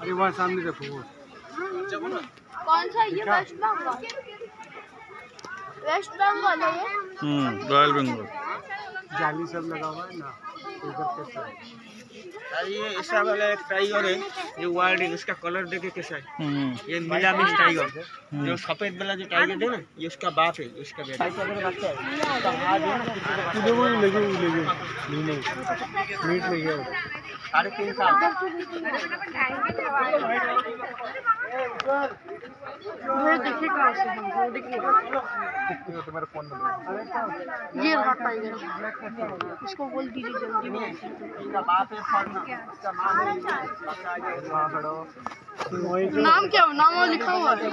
अरे वहाँ सामने देखो वो। कौन सा ये वेस्ट बंगाल वेस्ट बंगाल है ये। हम्म रॉयल बंगाल जाली सब लगा हुआ है ना है ये ऐसा वाला एक टाइगर है जो वाइल्ड है इसका कलर देखे कैसा है? हम्म। ये नीला मिक्स टाइगर जो सफ़ेद वाला जो टाइगर है ना ये उसका बाप है उसका बेटा। हाथ है। ना नहीं नहीं मीट गया। साढ़े तीन साल। ये देखिए कहाँ से हम देखिए। ये फ़ोन नंबर ये रहा टाइगर इसको बोल दीजिए जल्दी। में इसका बाप है फरना इसका माँ है नाम क्या हो नाम और लिखा हुआ है।